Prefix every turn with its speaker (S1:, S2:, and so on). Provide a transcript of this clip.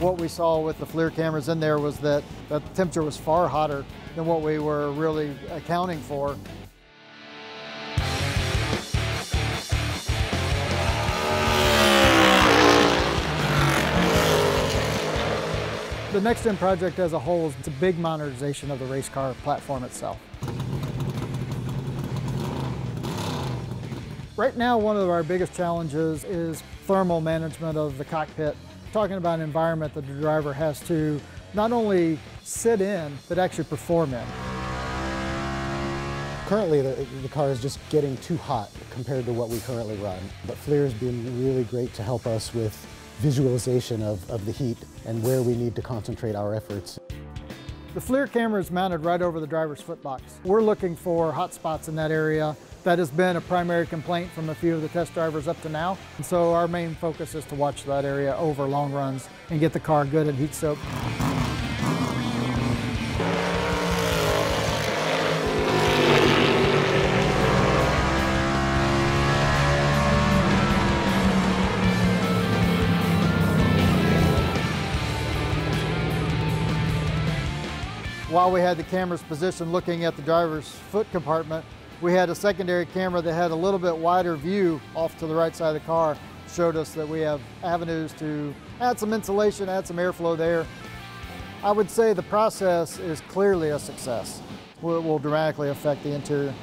S1: What we saw with the FLIR cameras in there was that the temperature was far hotter than what we were really accounting for. The Next Gen project as a whole is a big modernization of the race car platform itself. Right now, one of our biggest challenges is thermal management of the cockpit. Talking about an environment that the driver has to not only sit in, but actually perform in.
S2: Currently, the, the, car is just getting too hot compared to what we currently run. But FLIR has been really great to help us with visualization of, of the heat and where we need to concentrate our efforts.
S1: The FLIR camera is mounted right over the driver's footbox. We're looking for hot spots in that area. That has been a primary complaint from a few of the test drivers up to now. And so our main focus is to watch that area over long runs and get the car good and heat soaked. While we had the cameras positioned looking at the driver's foot compartment, we had a secondary camera that had a little bit wider view off to the right side of the car. Showed us that we have avenues to add some insulation, add some airflow there. I would say the process is clearly a success. It will dramatically affect the interior.